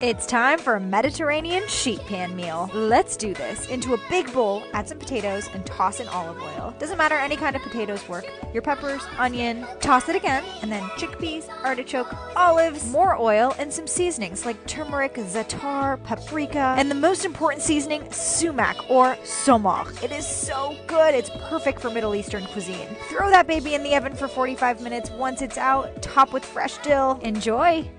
It's time for a Mediterranean sheet pan meal. Let's do this. Into a big bowl, add some potatoes, and toss in olive oil. Doesn't matter, any kind of potatoes work. Your peppers, onion, toss it again, and then chickpeas, artichoke, olives, more oil, and some seasonings like turmeric, za'atar, paprika, and the most important seasoning, sumac or somar. It is so good. It's perfect for Middle Eastern cuisine. Throw that baby in the oven for 45 minutes. Once it's out, top with fresh dill. Enjoy!